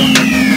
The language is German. Musik